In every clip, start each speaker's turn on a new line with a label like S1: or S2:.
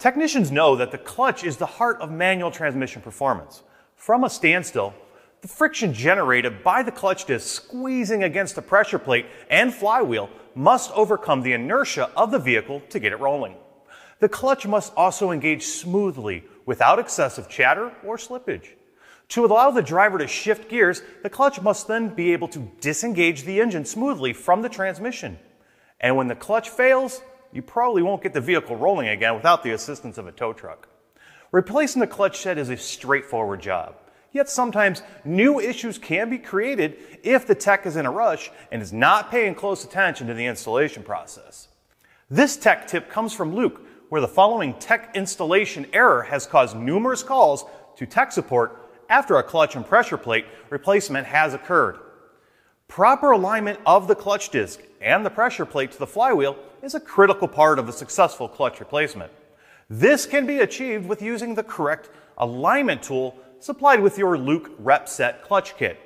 S1: Technicians know that the clutch is the heart of manual transmission performance. From a standstill, the friction generated by the clutch disc squeezing against the pressure plate and flywheel must overcome the inertia of the vehicle to get it rolling. The clutch must also engage smoothly without excessive chatter or slippage. To allow the driver to shift gears, the clutch must then be able to disengage the engine smoothly from the transmission. And when the clutch fails, you probably won't get the vehicle rolling again without the assistance of a tow truck. Replacing the clutch set is a straightforward job. Yet sometimes new issues can be created if the tech is in a rush and is not paying close attention to the installation process. This tech tip comes from LuK, where the following tech installation error has caused numerous calls to tech support after a clutch and pressure plate replacement has occurred. Proper alignment of the clutch disc and the pressure plate to the flywheel is a critical part of a successful clutch replacement. This can be achieved with using the correct alignment tool supplied with your LuK RepSet clutch kit.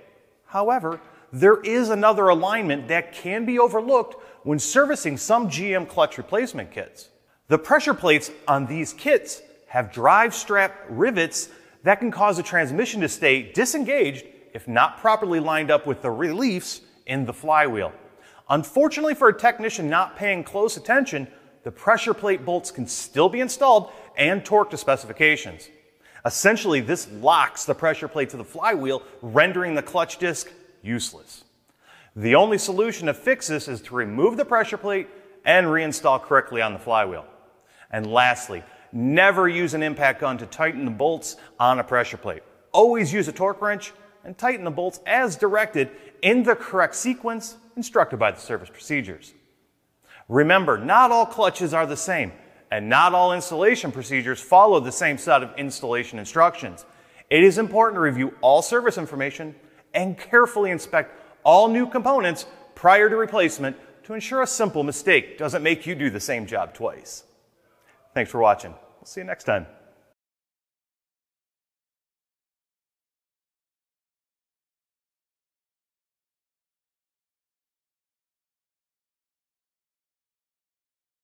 S1: However, there is another alignment that can be overlooked when servicing some GM clutch replacement kits. The pressure plates on these kits have drive strap rivets that can cause the transmission to stay disengaged if not properly lined up with the reliefs in the flywheel. Unfortunately for a technician not paying close attention, the pressure plate bolts can still be installed and torqued to specifications. Essentially, this locks the pressure plate to the flywheel, rendering the clutch disc useless. The only solution to fix this is to remove the pressure plate and reinstall correctly on the flywheel. And lastly, never use an impact gun to tighten the bolts on a pressure plate. Always use a torque wrench and tighten the bolts as directed in the correct sequence instructed by the service procedures. Remember, not all clutches are the same, and not all installation procedures follow the same set of installation instructions. It is important to review all service information and carefully inspect all new components prior to replacement to ensure a simple mistake doesn't make you do the same job twice. Thanks for watching. We'll see you next time.